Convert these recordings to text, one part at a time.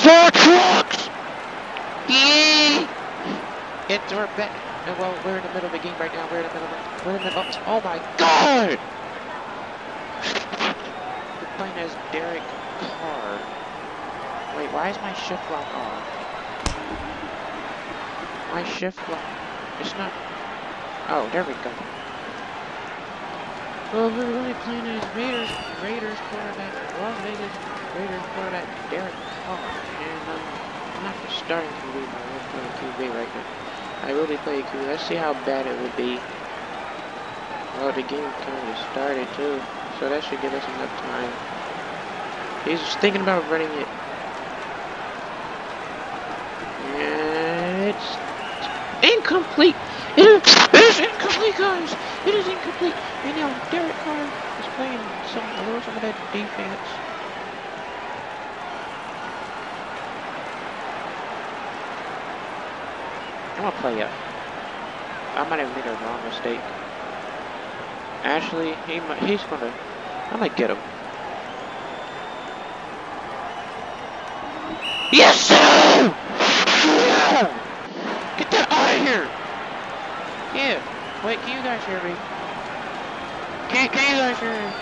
Star trucks! Yee! It's we're back. uh, Well, we're in the middle of the game right now. We're in the middle. Of, we're in the middle. Oh my God! We're playing as Derek Carr. Wait, why is my shift lock on? My shift lock. It's not. Oh, there we go. Well, we're really playing as Raiders. Raiders quarterback. Las Vegas Raiders quarterback Derek and um, I'm not the starting QB, but I'm playing QB right now. I be playing QB. Let's see how bad it would be. Oh, the game kind of started too, so that should give us enough time. He's thinking about running it. And it's incomplete. It is, it is incomplete, guys. It is incomplete. And now Derek Carr is playing some a little some of that defense. I'm gonna play up. I might have made a wrong mistake. Actually, he might, he's gonna. I'm gonna get him. Yes, sir! Yeah! Get that out of here! Yeah. Wait, can you guys hear me? Can, can you guys hear me?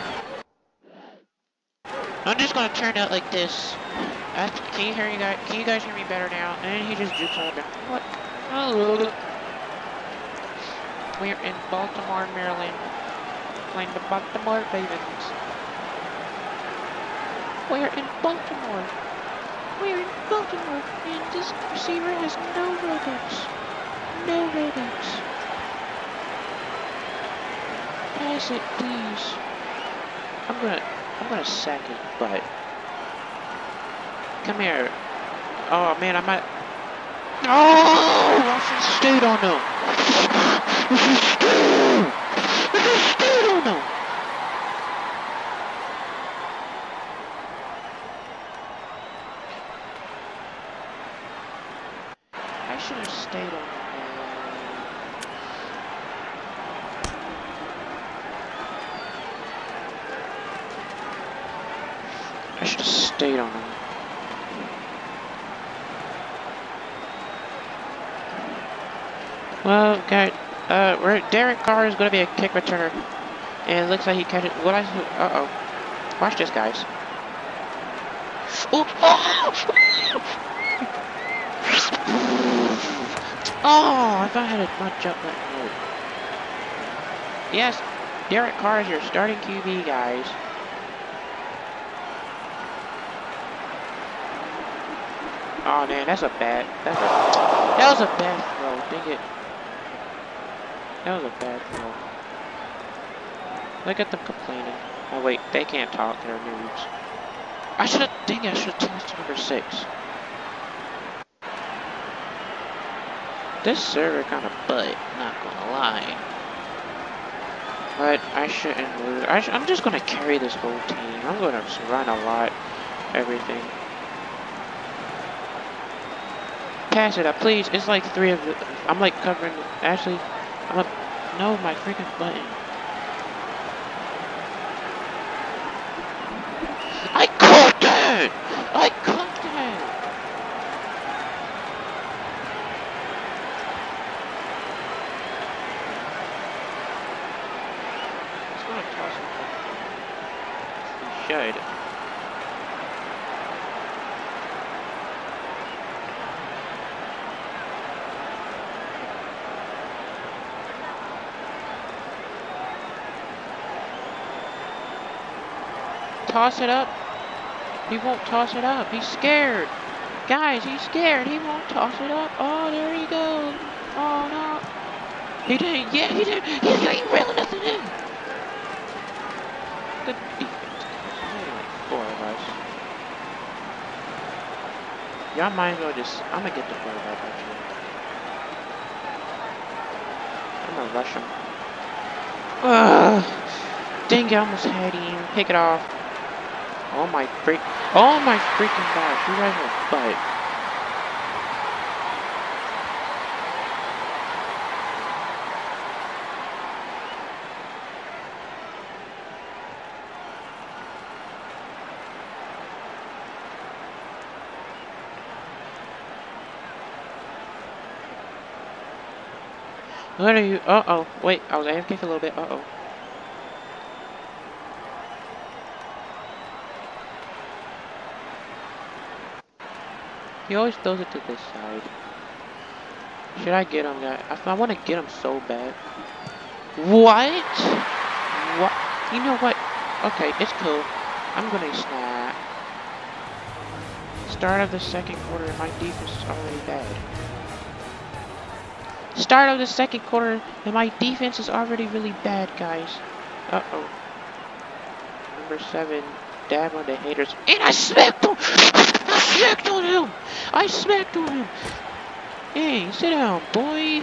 I'm just gonna turn out like this. Uh, can you hear you guys? Can you guys hear me better now? And he just jukes on it. What? We're in Baltimore, Maryland, playing the Baltimore Ravens. We're in Baltimore. We're in Baltimore, and this receiver has no Robux. No Robux. Pass it, please. I'm gonna, I'm gonna sack his butt. Come here. Oh man, I might. Oh, Washington State on them. Washington State. Washington State on them. I should have stayed on them. I should have stayed on them. Well, guy, uh, we're, Derek Carr is going to be a kick returner. And it looks like he catches, what I, uh-oh. Watch this, guys. Oh, oh! Oh, if I had a, my jump button mode. Yes, Derek Carr is your starting QB, guys. Oh man, that's a bad. That's a. That was a bad throw. Dang it. That was a bad throw. Look at them complaining. Oh wait, they can't talk. They're noobs. I should have. Dang it! I should have tossed to number six. This server kind of butt. Not gonna lie. But I shouldn't lose. I sh I'm just gonna carry this whole team. I'm gonna run a lot. Everything. pass it up, please. It's like three of the. I'm like covering. Actually, A. No, my freaking button. I cooked it! I cooked it! It's gonna toss it. You should. Toss it up. He won't toss it up. He's scared. Guys, he's scared. He won't toss it up. Oh, there he goes. Oh, no. He didn't. Yeah, he didn't. He ain't really nothing in. Good defense. There's only like four of us. Y'all might as well just. I'm gonna get the quarterback actually. I'm gonna rush him. Ugh. Dang it, I almost had him. Pick it off. Oh my freak! Oh my freaking gosh! You guys are fight. What are you? Uh oh. Wait, I was AFK for a little bit. Uh oh. He always throws it to this side. Should I get him? I, I want to get him so bad. What? What? You know what? Okay, it's cool. I'm gonna snap. Start of the second quarter, my defense is already bad. Start of the second quarter, and my defense is already really bad, guys. Uh-oh. Number seven, dab on the haters. And I smacked him! I smacked on him! I smacked on him! Hey, sit down, boy!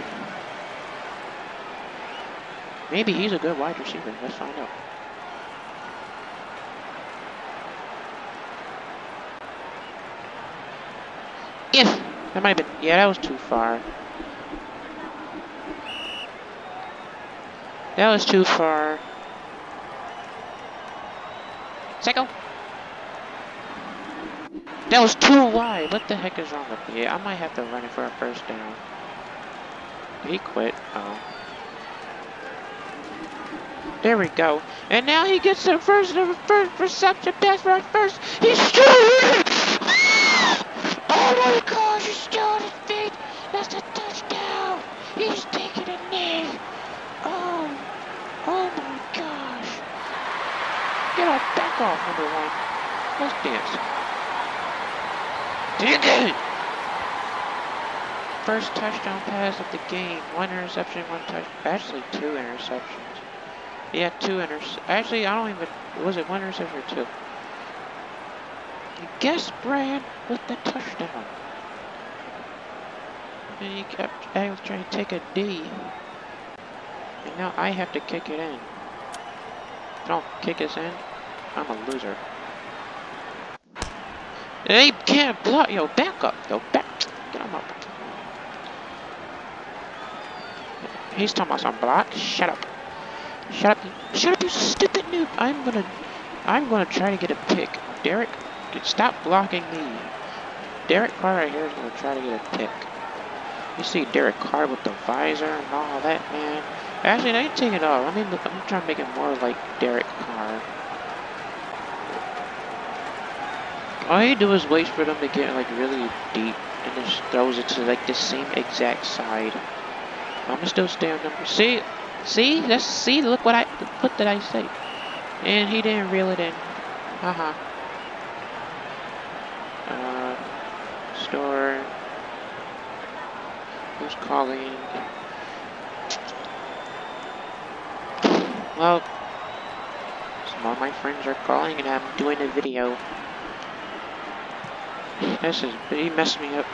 Maybe he's a good wide receiver. Let's find out. If that might have been yeah, that was too far. That was too far. Psycho! That was too wide. What the heck is wrong with me? I might have to run it for a first down. He quit? Oh. There we go. And now he gets the first, the first reception pass rush first. He's shooting! Ah! Oh my gosh, he's still on his feet. That's a touchdown. He's taking a knee. Oh, oh my gosh. Get off, back off, number one. Let's dance. It! First touchdown pass of the game. One interception, one touch. Actually, two interceptions. Yeah, two interceptions. Actually, I don't even. Was it one interception or two? Guess Brad with the touchdown. And he kept. I was trying to take a D. And now I have to kick it in. I don't kick us in, I'm a loser. They can't block. Yo, back up. Yo, back. Get him up. He's talking about some block. Shut up. Shut up. Shut up, you stupid noob. I'm gonna. I'm gonna try to get a pick. Derek, stop blocking me. Derek Carr right here is gonna try to get a pick. You see Derek Carr with the visor and all that, man. Actually, I take it off. Let me. I'm trying to make it more like Derek Carr. All you do is wait for them to get like really deep and just throws it to like the same exact side. I'm gonna still stay on number. See, see, let's see. Look what I what did I say? And he didn't reel it in. Haha. Uh, store. Who's calling? Well, some of my friends are calling and I'm doing a video. This is, he messed me up.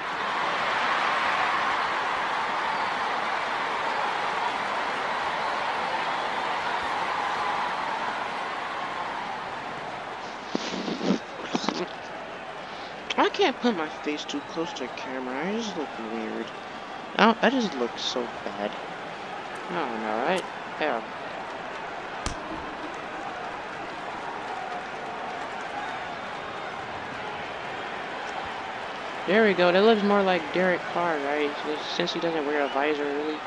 I can't put my face too close to the camera. I just look weird. I, I just look so bad. I don't? Yeah. There we go. That looks more like Derek Carr, right? Since he doesn't wear a visor, really.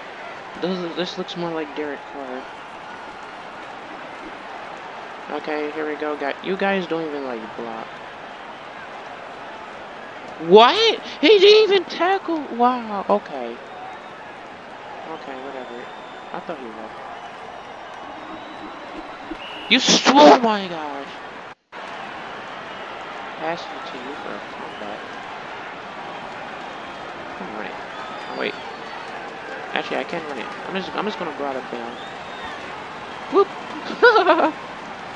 This looks more like Derek Carr. Okay, here we go. Got you guys don't even like block. What? He didn't even tackle. Wow. Okay. Okay, whatever. I thought he left. You swore, my gosh. Pass it to you for a comeback. I'm run it. Oh wait. Actually, I can run it. I'm just I'm just gonna go out of bounds. Whoop!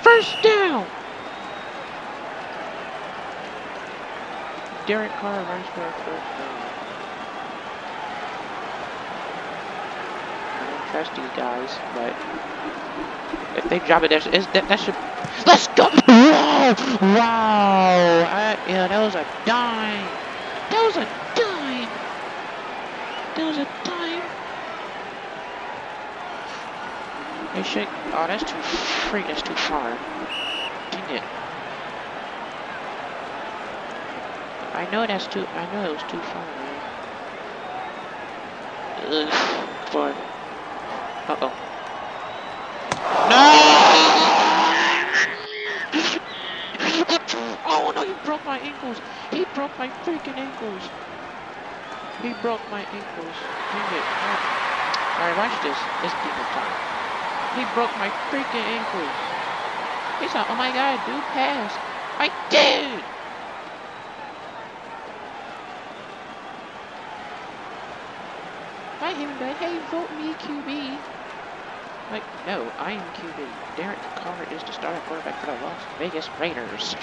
First down. Derek Carr runs for a first down. I don't trust these guys, but if they drop it, that's, is that, that should. Let's go! Wow! Wow! I, yeah, that was a dime. That was a. Was a dime. They should. Oh, that's too free. That's too far. Dang it. I know that's too. I know it was too far, man. Ugh, come on. Uh-oh. No! Oh no, he broke my ankles! He broke my freaking ankles! He broke my ankles. Dang it. Alright, watch this. This people time. He broke my freaking ankles. He's like, oh my god, dude, pass. I did! I him like, hey, vote me QB. Like, no, I am QB. Derek Carr is the starting quarterback for the Las Vegas Raiders.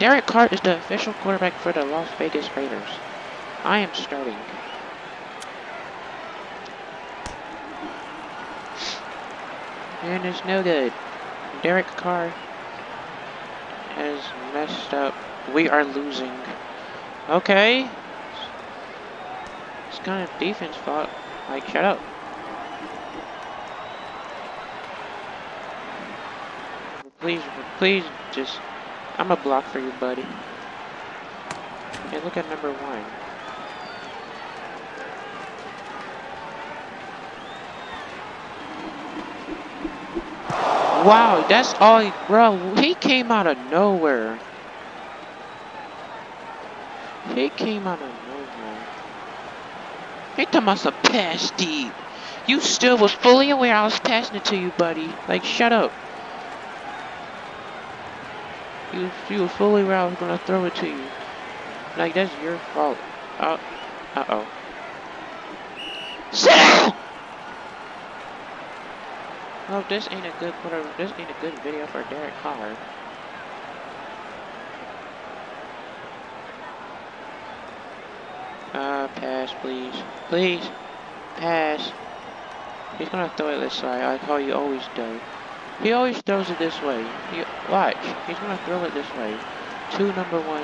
Derek Carr is the official quarterback for the Las Vegas Raiders. I am starting. And it's no good. Derek Carr has messed up. We are losing. Okay. It's kind of defense fault. Like, shut up. Please, please, just... I'm a block for you, buddy. Hey, look at number one. Wow, that's all he, bro, he came out of nowhere. He came out of nowhere. He talking about some pass deep. You still was fully aware I was passing it to you, buddy. Like, shut up. You, you were fully aware I was gonna throw it to you. Like, that's your fault. Uh, uh-oh. Sit down! Oh, this ain't a good quarter. This ain't a good video for Derek Carr. Uh, pass, please. Please. Pass. He's gonna throw it this way, like how you always do. He always throws it this way. He, watch. He's gonna throw it this way. Two number one.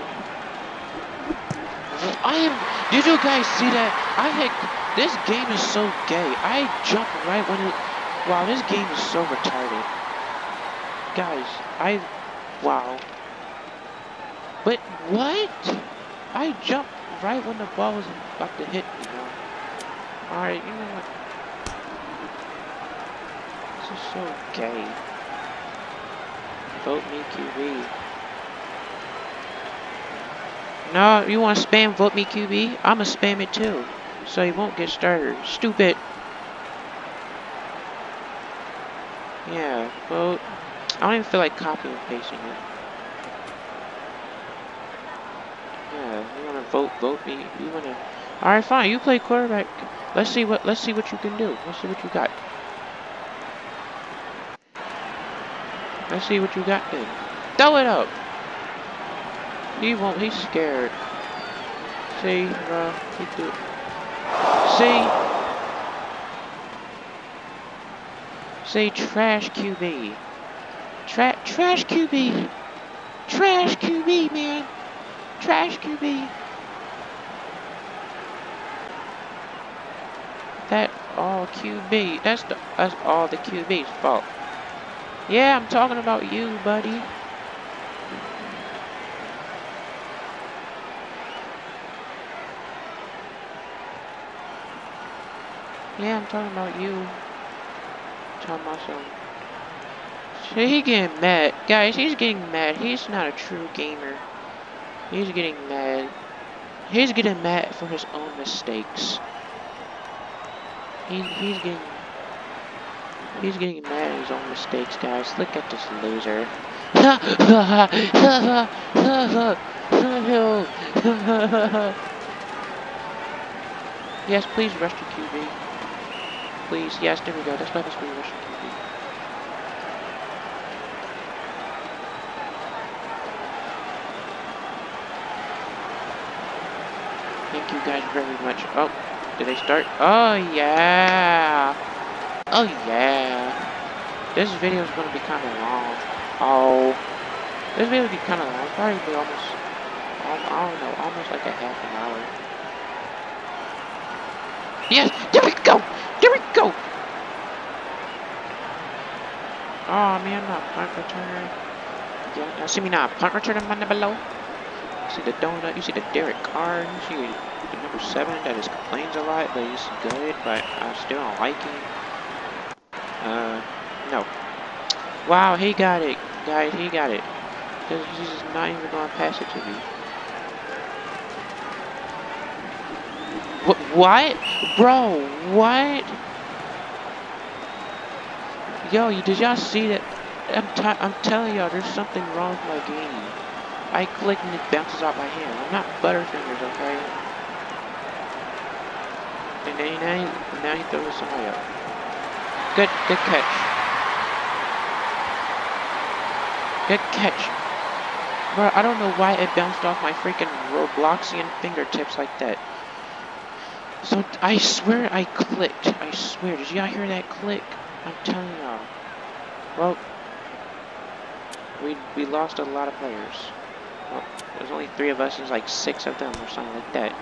I am. Did you guys see that? I had. This game is so gay. I jumped right when it. Wow, this game is so retarded. Guys, I... Wow. But what? I jumped right when the ball was about to hit me. Alright, you know what? This is so gay. Vote me QB. No, you want to spam vote me QB? I'ma spam it too. So you won't get started. Stupid. Yeah, vote. I don't even feel like copying and pasting it. Yeah, you wanna vote, vote me. You wanna. All right, fine. You play quarterback. Let's see what. Let's see what you can do. Let's see what you got. Let's see what you got then. Throw it up. He won't. He's scared. See, bro. He do. See. Say trash QB. Tra trash QB. Trash QB, man. Trash QB. That all QB. That's the that's all the QB's fault. Yeah, I'm talking about you, buddy. Yeah, I'm talking about you. Talking some. he getting mad. Guys, he's getting mad. He's not a true gamer. He's getting mad. He's getting mad for his own mistakes. He, he's getting... He's getting mad at his own mistakes, guys. Look at this loser. yes, please to QB please. Yes, there we go. That's my best Russian QB. Thank you guys very much. Oh, did they start? Oh, yeah. Oh, yeah. This video is going to be kind of long. Oh. This video will be kind of long. Probably almost, I don't know, almost like a half an hour. Yes, there we go. There we go! Oh man, not punt returner. Yeah, now see me now, punt returner man below. You see the donut, you see the Derek Carr, you see the number seven that is complains a lot, but he's good, but I still don't like him. Uh, no. Wow, he got it. Guys, he got it. He's just not even going to pass it to me. What? What? Bro, what? Yo, did y'all see that? I'm, I'm telling y'all, there's something wrong with my game. I click and it bounces off my hand. I'm not Butterfingers, okay? And then now he, now he throws somebody up. Good, good catch. Good catch. Bro, I don't know why it bounced off my freaking Robloxian fingertips like that. So, I swear I clicked. I swear. Did y'all hear that click? I'm telling y'all. Well, we, we lost a lot of players. Well, there's only three of us, there's like six of them or something like that.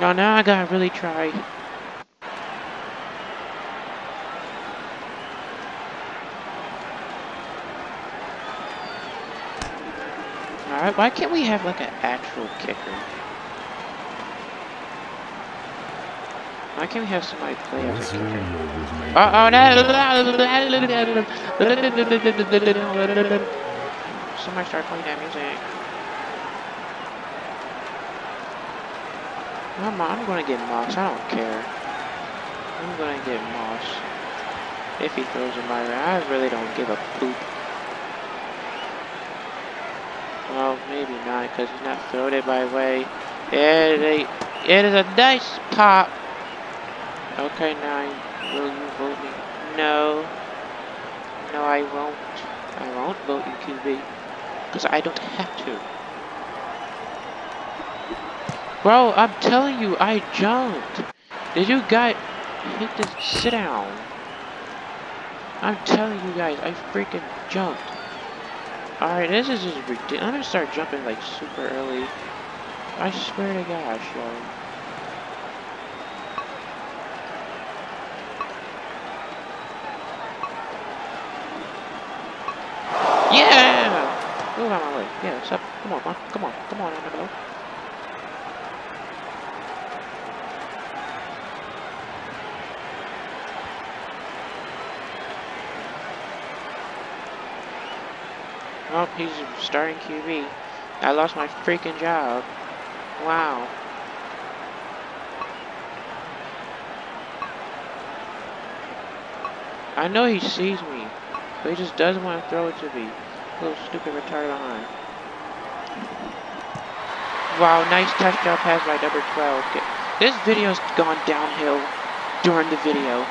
Oh, now I gotta really try. Alright, why can't we have like an actual kicker? Why can't we have somebody play as a kicker? Uh oh, Somebody start playing that music. I'm, I'm gonna get Moss, I don't care. I'm gonna get Moss. If he throws in my way, I really don't give a poop. Well, maybe not, because he's not throwing it my way. It is a, it is a nice pop. Okay, now will you vote me? No. No, I won't. I won't vote you, QB. Because I don't have to. Bro, I'm telling you, I jumped. Did you guys hit this? Sit down. I'm telling you guys, I freaking jumped. Alright, this is just ridiculous. I'm gonna start jumping like super early. I swear to gosh, yo. Yeah! Move out my way. Yeah, what's up? Come on, man. Come on. Come on, Annabelle. Oh, he's starting QB. I lost my freaking job. Wow. I know he sees me, but he just doesn't want to throw it to me. Little stupid retarded behind. Wow, nice touchdown pass by number 12. This video's gone downhill during the video.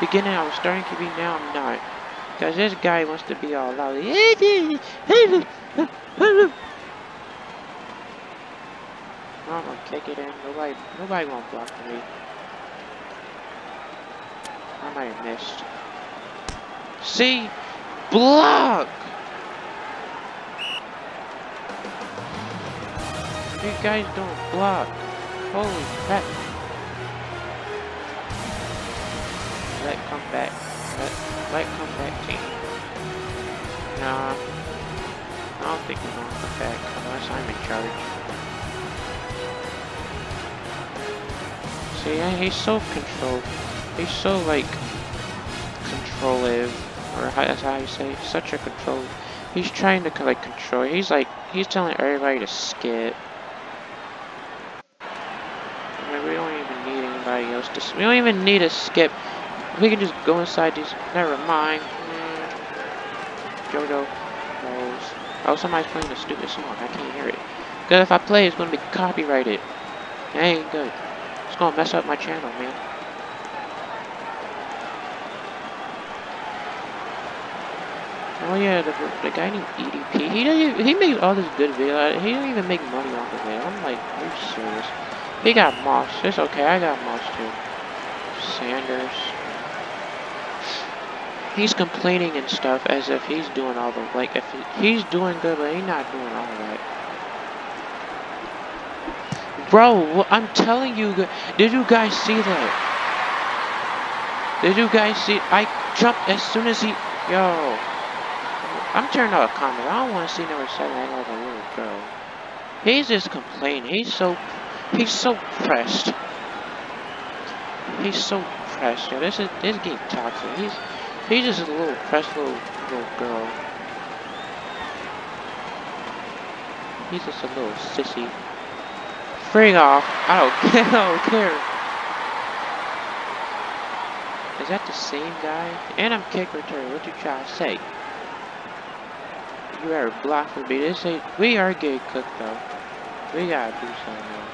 Beginning, I was starting QB, now I'm not. Because this guy wants to be all loud. I'm gonna kick it in. Nobody, nobody won't block me. I might have missed. See? Block! You guys don't block. Holy crap. Let come back. Let, let come back team. Nah. I don't think he's gonna come back unless I'm in charge. See, he's so controlled. He's so like controllive, or how, that's how you say such a control. He's trying to like control. He's like he's telling everybody to skip. I mean, we don't even need to. We don't even need a skip. We can just go inside these. Never mind. Hmm. Jojo knows. Oh, somebody's playing a stupid song. I can't hear it. Because if I play, it's gonna be copyrighted. That ain't good. It's gonna mess up my channel, man. Oh yeah, the, the guy named EDP. He doesn't, he makes all this good video. He don't even make money off of it. I'm like, are you serious? He got Moss. It's okay. I got Moss too. Sanders. He's complaining and stuff as if he's doing all the like if he, he's doing good, but he's not doing all that. Bro, I'm telling you, did you guys see that? Did you guys see? I jumped as soon as he. Yo. I'm turning off comment. I don't want to see number seven act like a little girl. He's just complaining. He's so, he's so pressed. He's so pressed. Yeah, this is this game toxic. He's he's just a little pressed little little girl. He's just a little sissy. Frig off. I don't care. I don't care. Is that the same guy? And I'm kick return. What you trying to say? You are blocked for me. This ain't. We are getting cooked though. We gotta do something now.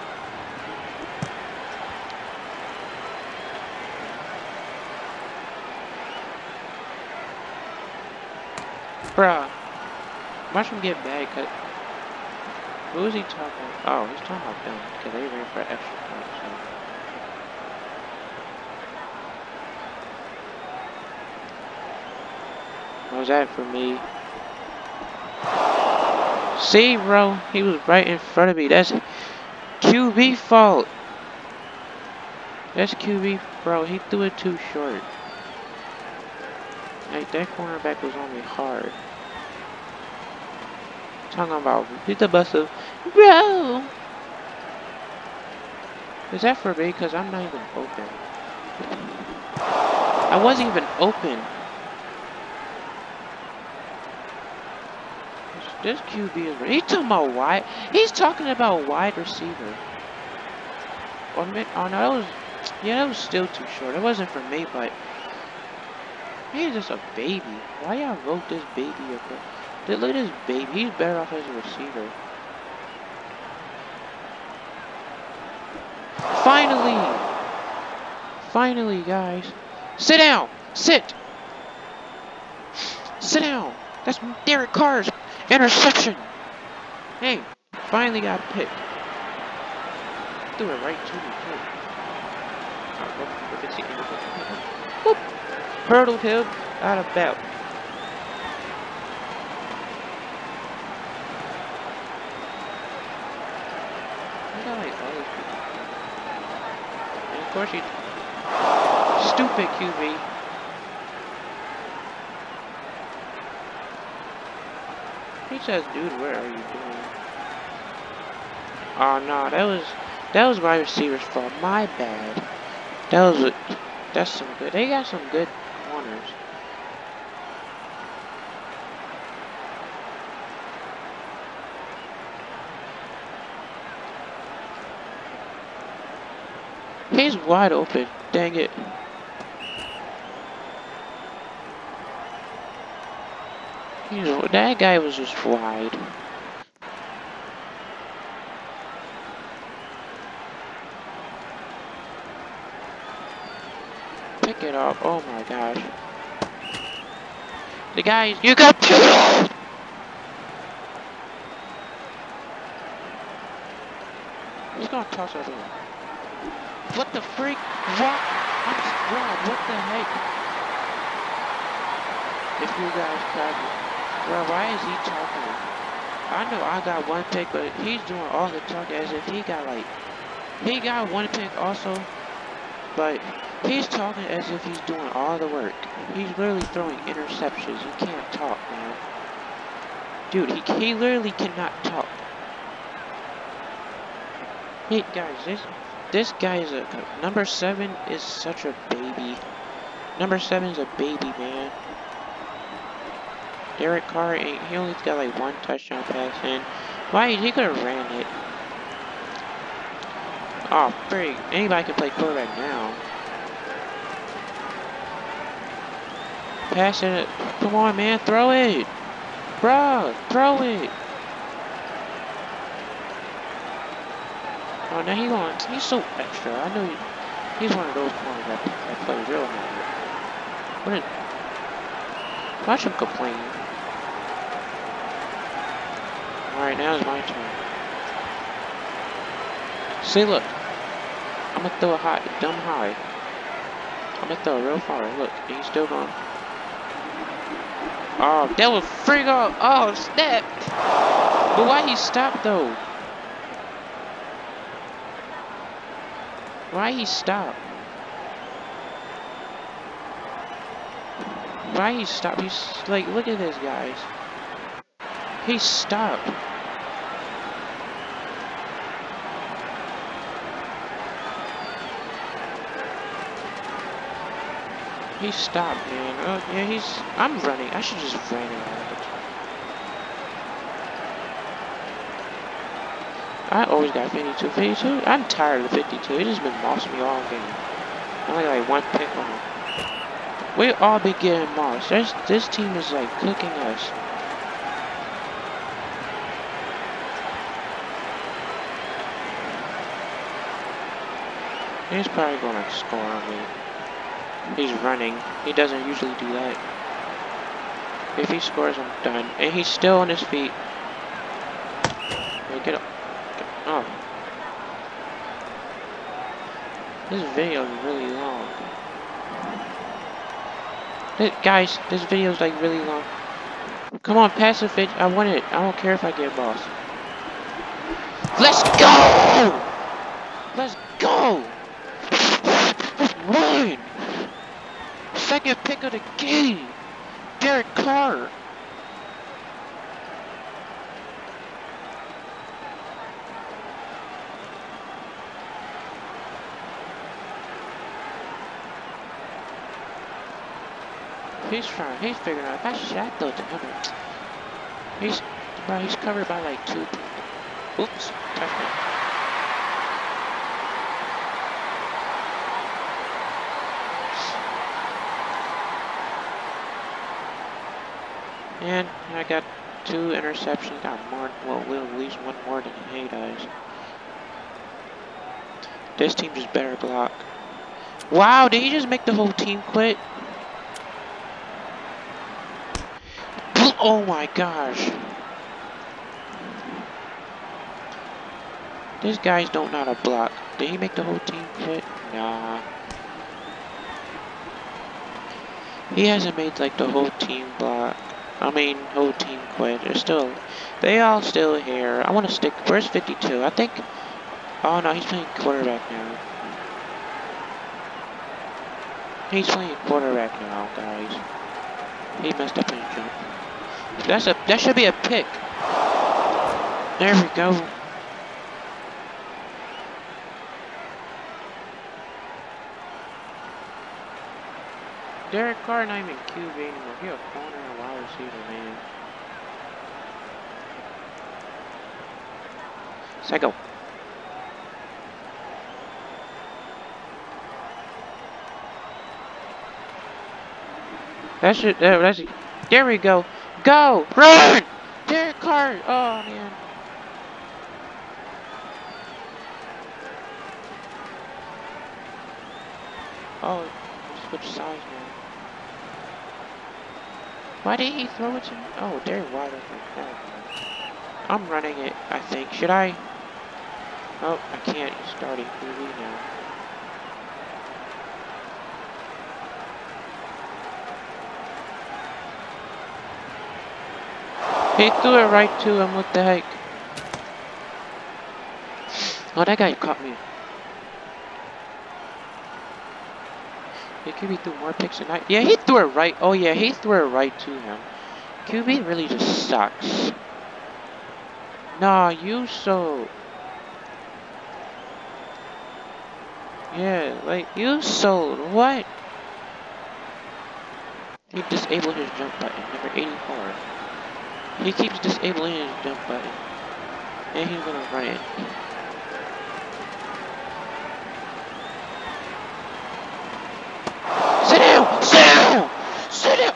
Bruh. Watch him get bad cut. Who is he talking? Oh, he's talking about them. Because they ran for extra point, so. What was that for me? See, bro? He was right in front of me. That's QB fault. That's QB, bro. He threw it too short. Like, that cornerback was on me hard. Talking about, he's the bro! Is that for me? Because I'm not even open. I wasn't even open. This QB is. He's talking about wide. He's talking about wide receiver. Or mid. Oh no, that was. Yeah, that was still too short. It wasn't for me, but he's just a baby. Why y'all vote this baby up? Look at this baby. He's better off as a receiver. Finally! Finally, guys. Sit down! Sit! Sit down! That's Derek Carr's interception! Hey, finally got picked. Threw it right to me, too. Whoop! Hurdled him out of bounds. Of course you... Stupid QB. He says, dude, where are you doing? Ah, oh, no, that was... That was my receiver's fault. My bad. That was... That's some good... They got some good corners. He's wide open. Dang it. You know, that guy was just wide. Pick it up. Oh my gosh. The guy, you got He's gonna toss everyone. What the freak? What? I'm what the heck? If you guys talking. Bro, why is he talking? I know I got one pick, but he's doing all the talking as if he got like... He got one pick also, but he's talking as if he's doing all the work. He's literally throwing interceptions. You can't talk, man. Dude, he, he literally cannot talk. Hey, guys, this this guy is a uh, number seven is such a baby. Number seven is a baby man. Derek Carr he only got like one touchdown pass in. Why he could have ran it. Oh frig, anybody can play quarterback now. Pass it. Come on man, throw it! Bro, throw it! Oh, now he going. He's so extra. I know he, he's one of those corners that, that play real hard. Watch him complain. All right, now it's my turn. See, look. I'm gonna throw a high, dumb high. I'm gonna throw real far. Look, he's still going. Oh, that was freak off. Oh, snap. But why he stopped though? Why he stop? Why he stop? He's like, look at this, guys. He stopped. He stopped, man. Oh, yeah, he's... I'm running. I should just it out. I always got 52. 52? I'm tired of the 52. It just been mossing me all game. I only got like one pick on him. We all be getting mossed. There's, this team is like cooking us. He's probably gonna score on me. He's running. He doesn't usually do that. If he scores, I'm done. And he's still on his feet. get up. Oh. This video is really long. This, guys, this video is like really long. Come on, pass it, I want it. I don't care if I get boss. Let's go! Let's go! One! Second pick of the game! Derek Carr! He's trying, he's figuring out if I shot though to him. He's, bro, he's covered by like two people. Oops, touchdown. And I got two interceptions, got more, well, will at least one more than he does. This team just better block. Wow, did he just make the whole team quit? Oh my gosh. These guys don't know how to block. Did he make the whole team quit? Nah. He hasn't made like the whole team block. I mean, whole team quit. They're still, they all still here. I want to stick. Where's 52? I think. Oh no, he's playing quarterback now. He's playing quarterback now, guys. He messed up his jump. That's a. That should be a pick. There we go. Derek Carr not even QB anymore. He a corner and wide receiver, man. Psycho. That should, that, that's, there we go. Go! Run! Derek Carr! Oh, man. Oh, switch sides now. Why didn't he throw it to me? Oh, they're wide open. I'm running it, I think. Should I? Oh, I can't. He's starting QB now. He threw it right to him. What the heck? Oh, that guy caught me. He could be threw more picks tonight. Yeah, he threw it right. Oh, yeah, he threw it right to him. QB really just sucks. Nah, you so... Yeah, like, you sold. What? He disabled his jump button, number 84. He keeps disabling his jump button. And he's gonna run it.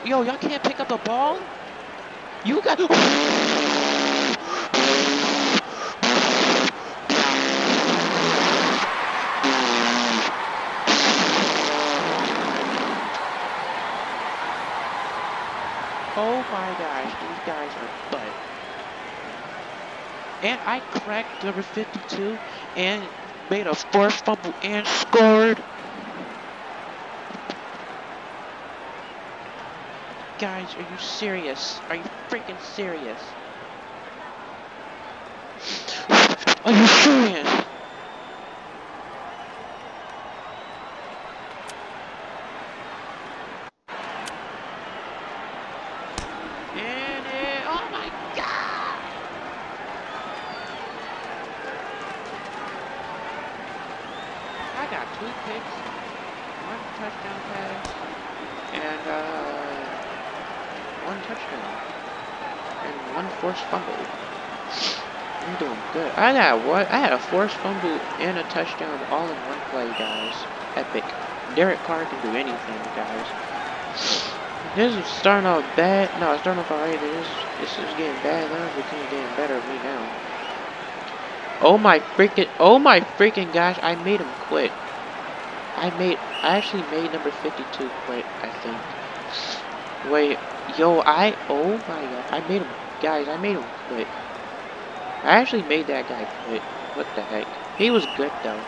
Yo, y'all can't pick up the ball? You got... my gosh, these guys are butt. And I cracked number 52 and made a forced fumble and scored. Guys, are you serious? Are you freaking serious? Are you serious? And it, oh my god! I got two picks, one touchdown pass. and uh, one touchdown and one forced fumble. I'm doing good. I got what? I had a forced fumble and a touchdown all in one play, guys. Epic. Derek Carr can do anything, guys. This is starting off bad. No, it's starting off alright. This, this is getting bad now. It's getting better of me now. Oh my freaking, oh my freaking gosh, I made him quit. I made, I actually made number 52 quit, I think. Wait, yo, I, oh my god, I made him, guys, I made him quit. I actually made that guy quit. What the heck? He was good though.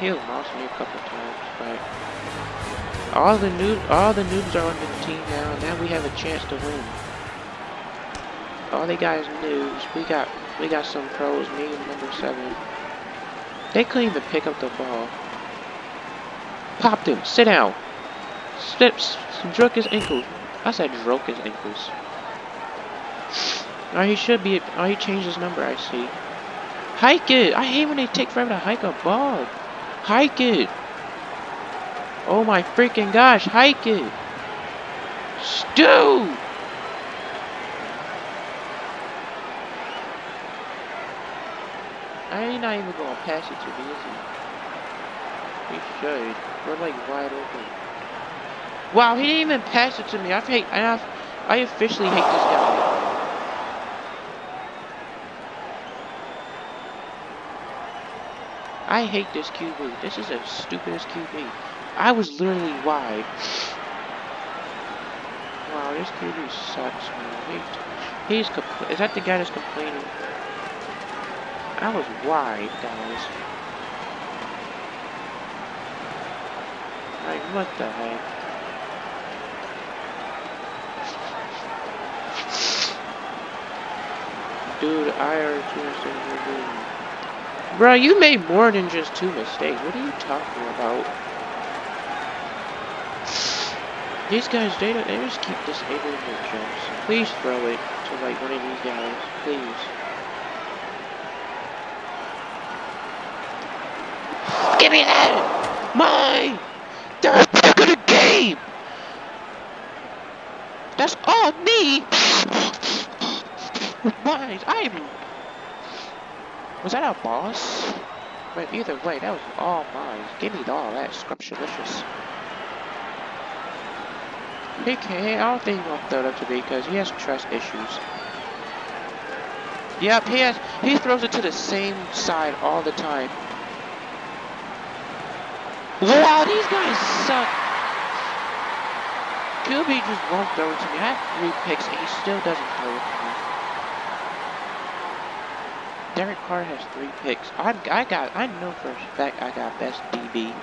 He lost me a couple times, but all the new all the noobs are on the team now. And now we have a chance to win. All they got is noobs. We got we got some pros. Me and number seven. They couldn't even pick up the ball. Popped him. Sit down. Slips. Drunk his ankles. I said broke his ankles. Oh, he should be. Oh, he changed his number. I see. Hike it. I hate when they take forever to hike a ball. Hike it. Oh my freaking gosh. Hike it. Stu. I ain't not even gonna pass it to me, is he? He should. We're like wide open. Wow, he didn't even pass it to me. I hate. I, I officially hate this guy. I hate this QB. This is the stupidest QB. I was literally wide. Wow, this QB sucks, man. He, he's Is that the guy that's complaining? I was wide, guys. Like, what the heck? Dude, I are two Bro, you made more than just two mistakes. What are you talking about? These guys, they, they just keep disabling their jumps. Please throw it to like one of these guys. Please. Give me that! Mine! They're back in the game! That's all me! Mine! I'm... Was that our boss? But either way, that was all mine. Give me all that scrumptious. Can't, I don't think he won't throw it up to me because he has trust issues. Yep, he has, he throws it to the same side all the time. Wow, these guys suck. QB just won't throw it to me. I have three picks and he still doesn't throw it. Derek Carr has three picks. I'm, I got, I know for a fact I got best DB.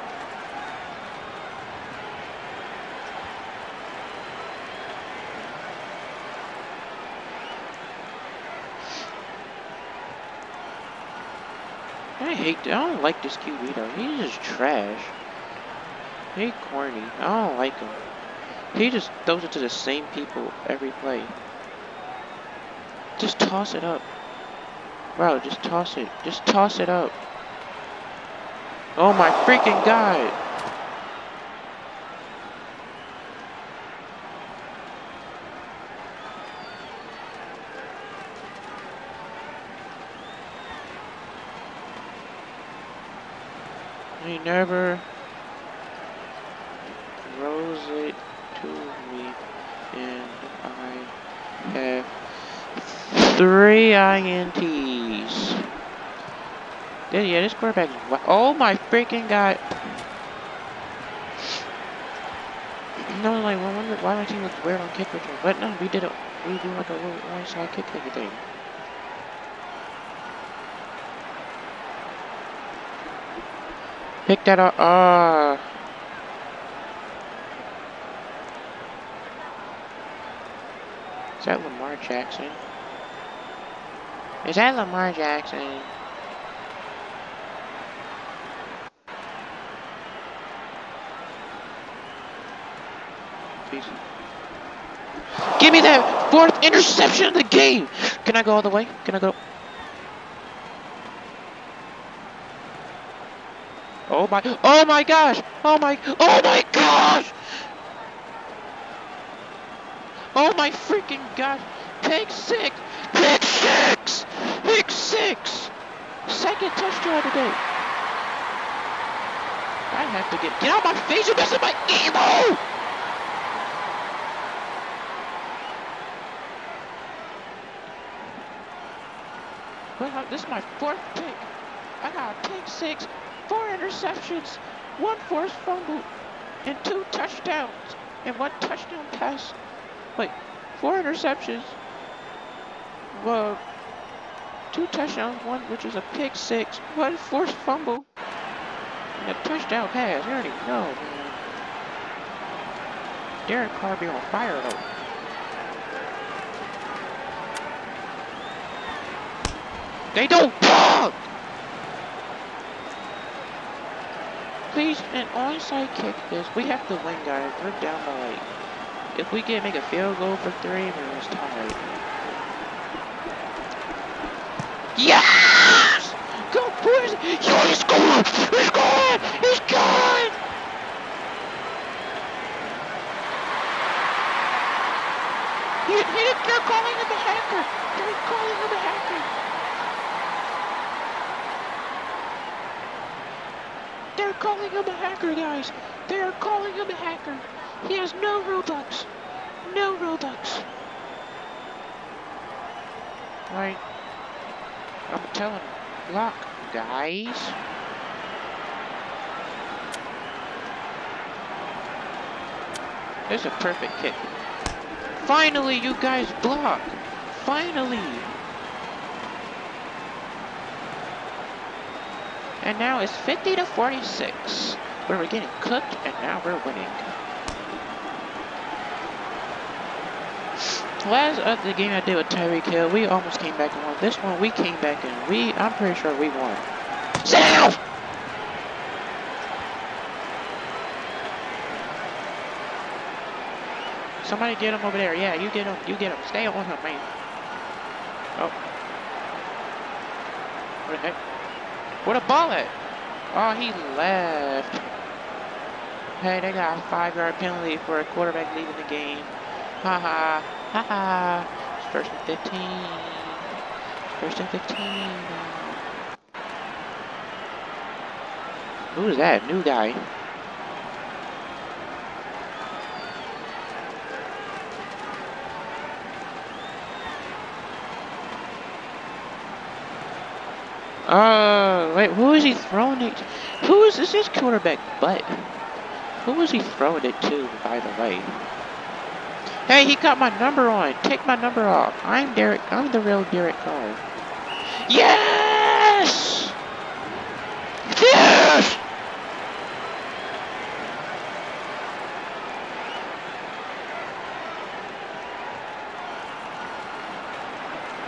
I hate, I don't like this QB though. He's just trash. He corny. I don't like him. He just throws it to the same people every play. Just toss it up. Bro, just toss it. Just toss it up. Oh my freaking god! He never throws it to me, and I have three INTs. Yeah, yeah this quarterback Oh my freaking god! No, like, I wonder why my team looks weird on kick return. But no, we did it. We do like a little one side kick thing. Pick that up. Ah. Uh, is that Lamar Jackson? Is that Lamar Jackson? Give me that fourth interception of the game! Can I go all the way? Can I go? Oh my, oh my gosh! Oh my, oh my gosh! Oh my freaking gosh! Pick six! Pick six! Six! Second touchdown today. I have to get get out of my face! You're messing my emo! Well, this is my fourth pick. I got a pick six, four interceptions, one forced fumble, and two touchdowns, and one touchdown pass. Wait, four interceptions. Well, two touchdowns, one which is a pick six, one forced fumble, and a touchdown pass. You already know, man. Derek Carr be on fire though. They don't block! Please, an onside kick this. We have to win, guys. We're down by like. If we can make a field goal for three, man, it's tied. Yes! Boys! Yo, he scored! He scored! He scored! He, he, they're calling him a hacker! They're calling him a hacker! They're calling him a hacker, guys! They are calling him a hacker! He has no Robux! No Robux! Right. I'm telling block, guys. This There's a perfect kick. Finally, you guys block! Finally! And now it's 50 to 46. Where we're getting cooked, and now we're winning. Last of the game I did with Tyreek Hill, we almost came back and won. This one, we came back and we, I'm pretty sure we won. Somebody get him over there. Yeah, you get him. You get him. Stay on him, man. Oh. What the heck? Where ball at? Oh, he left. Hey, they got a five-yard penalty for a quarterback leaving the game. Ha ha. Ha. First and 15. First and 15 Who's that? New guy. Uh, wait, who is he throwing it? Who is this? His quarterback butt. Who is he throwing it to, by the way? Hey, he got my number on. Take my number off. I'm Derek. I'm the real Derek Carr. Yes! Yes!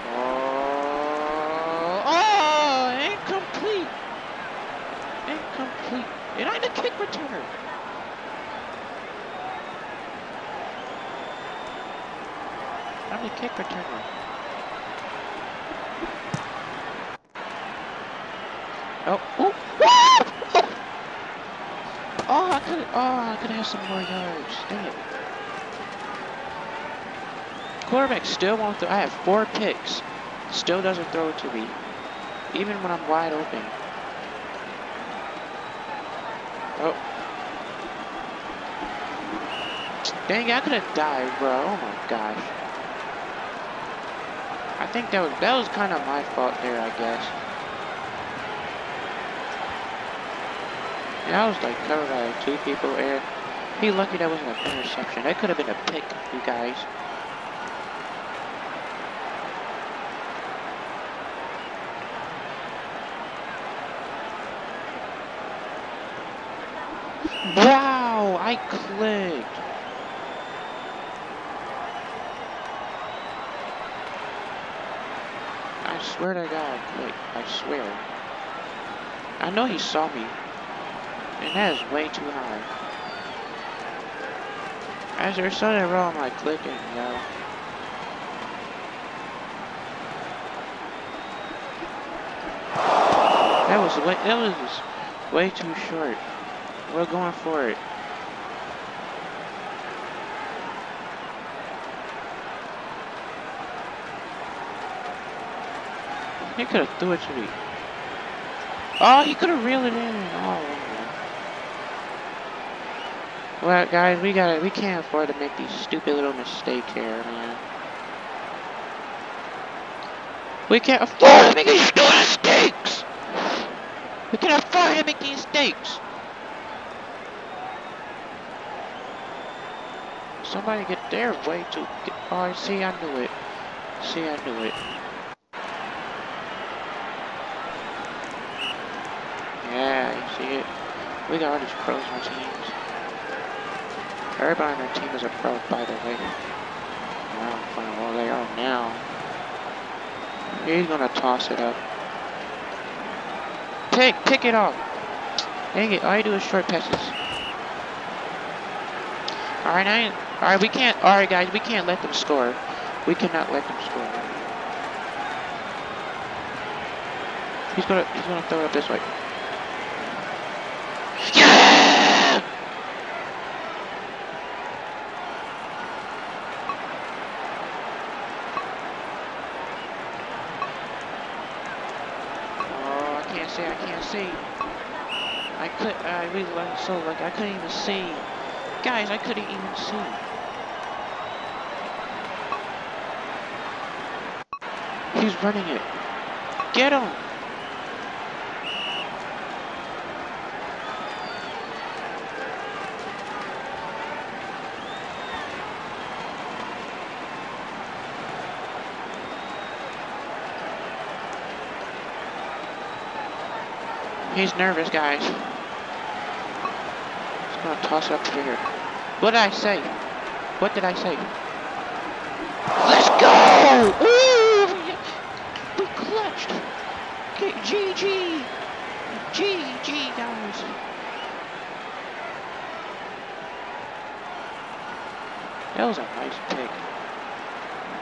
Oh, oh, incomplete. Incomplete. And I'm the kick returner. I'm the kick returner. Oh, oh, oh! Oh, I could, oh, I could have some more yards. Dang it. Quarterback still won't throw. I have four picks. Still doesn't throw it to me. Even when I'm wide open. Oh. Dang, I could have died, bro. Oh my gosh. I think that was that was kind of my fault there, I guess. Yeah, I was like covered by two people there. Be lucky that wasn't an interception. That could have been a pick, you guys. Wow, I clicked. I swear to God, I clicked. I swear. I know he saw me. And that is way too high. As there's something wrong, with my clicking, yo. That was way, that was way too short. We're going for it. He could have threw it to me. Oh, he could have reeled it in. Oh. Well, guys, we gotta, we can't afford to make these stupid little mistakes here, man. We can't afford to make these stupid mistakes. We can't afford to make these mistakes. Somebody get their way to get. Oh, see, I knew it. See, I knew it. Yeah, you see it? We got all these pros on our teams. Everybody on our team is a pro, by the way. Now, find where they are now. He's gonna toss it up. Pick, pick it off. Dang it, all I do is short passes. Alright, I Alright, we can't alright guys, we can't let them score. We cannot let them score. He's gonna he's gonna throw it up this way. Yeah! Oh, I can't see, I could, I really like so like I couldn't even see. Guys, I couldn't even see. He's running it. Get him! He's nervous, guys. He's gonna toss it up here. What did I say? What did I say? Let's go! Ooh! We, clutched! Okay, GG! GG, guys! That was a nice pick.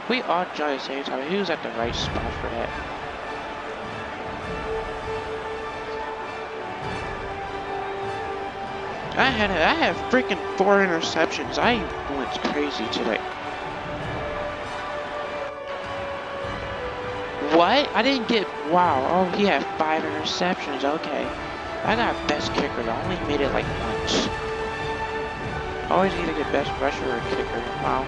We all tried to same time. He was at the right spot for that. I had I had freaking four interceptions. I went crazy today. What? I didn't get. Wow. Oh, he had five interceptions. Okay. I got best kicker. I only made it like once. Always need to get best rusher or kicker. Wow.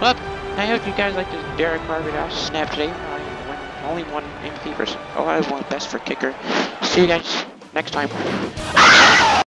Well, I hope you guys like this Derek I snap today. I only one MVP for. Oh, I won best for kicker. See you guys next time.